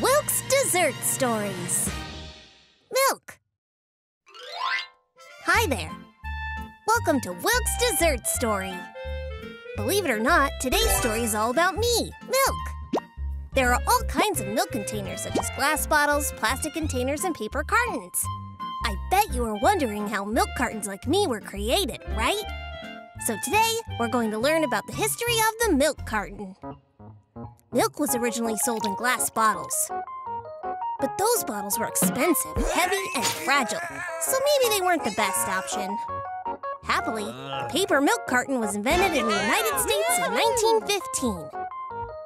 Wilk's Dessert Stories. Milk. Hi there. Welcome to Wilk's Dessert Story. Believe it or not, today's story is all about me, milk. There are all kinds of milk containers, such as glass bottles, plastic containers, and paper cartons. I bet you are wondering how milk cartons like me were created, right? So today, we're going to learn about the history of the milk carton. Milk was originally sold in glass bottles. But those bottles were expensive, heavy, and fragile, so maybe they weren't the best option. Happily, the paper milk carton was invented in the United States in 1915.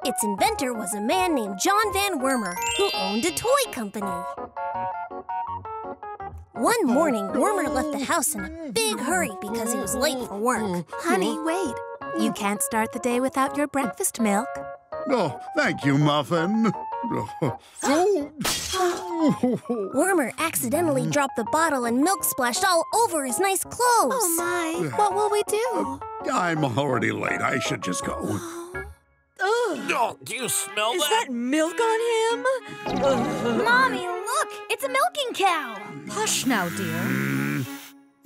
Its inventor was a man named John Van Wormer, who owned a toy company. One morning, Wormer left the house in a big hurry because he was late for work. Honey, wait. You can't start the day without your breakfast milk. Oh, thank you, Muffin. Oh. Wormer accidentally dropped the bottle and milk splashed all over his nice clothes. Oh my, what will we do? I'm already late. I should just go. Oh, do you smell Is that? that milk on him? Mommy, look! It's a milking cow! Hush now, dear. Hmm.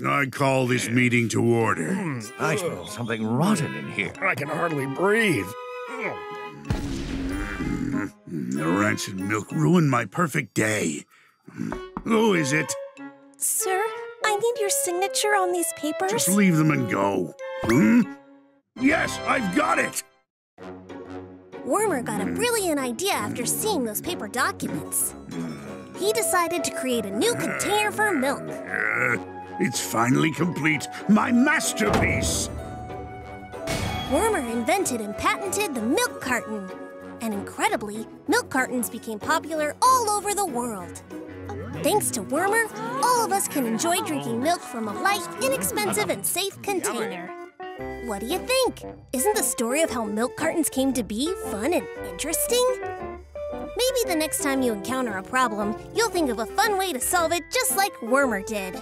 I call this meeting to order. Hmm, I smell something rotten in here. I can hardly breathe. The rancid milk ruined my perfect day. Who is it? Sir, I need your signature on these papers. Just leave them and go. Hmm? Yes, I've got it. Wormer got a brilliant idea after seeing those paper documents. He decided to create a new container for milk. Uh, it's finally complete. My masterpiece. Wormer invented and patented the milk carton. And incredibly, milk cartons became popular all over the world. Thanks to Wormer, all of us can enjoy drinking milk from a light, inexpensive, and safe container. What do you think? Isn't the story of how milk cartons came to be fun and interesting? Maybe the next time you encounter a problem, you'll think of a fun way to solve it just like Wormer did.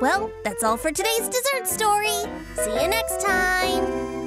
Well, that's all for today's dessert story. See you next time.